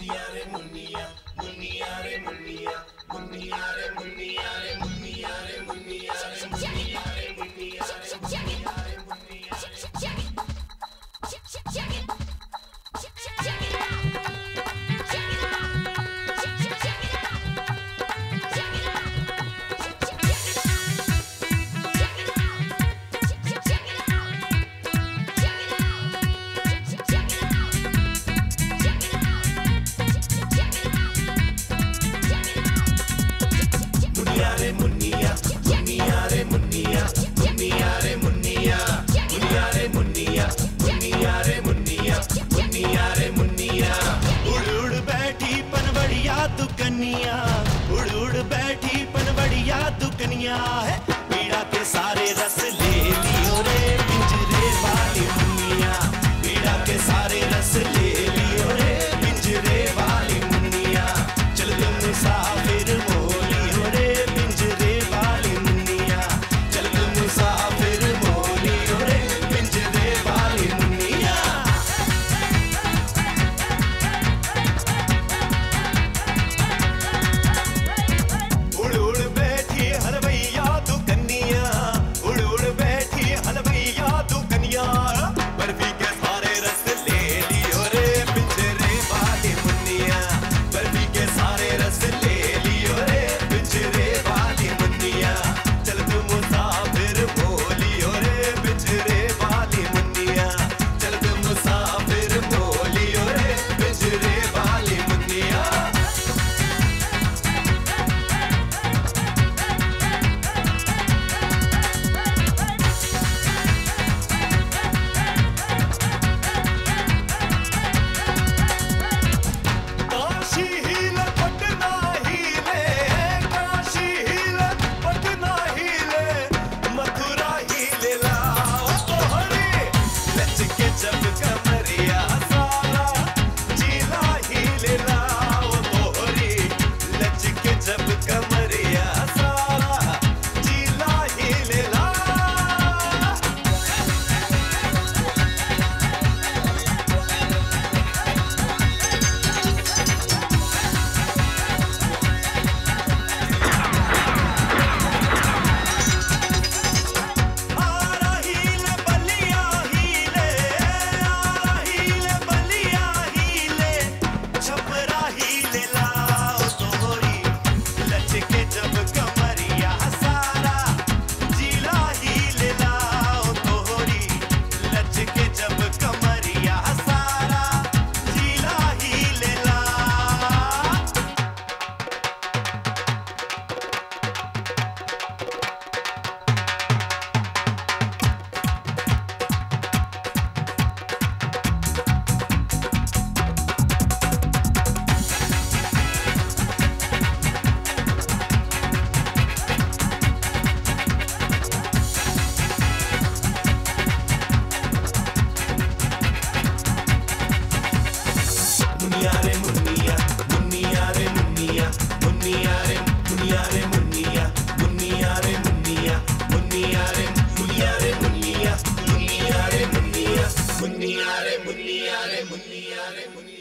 Munia, munia, munia, munia. mundiare. रे मुन्निया मुन्निया उड़ उड़ बैठी पनबड़िया दुकनिया, उड़ उड़ बैठी पनबड़िया दुकनिया पीड़ा के सारे रस ले लियो रे पिंजरे वाली पीड़ा के सारे रस ले முன்னியாரே முன்னியாரே முன்னியாரே முன்னியாரே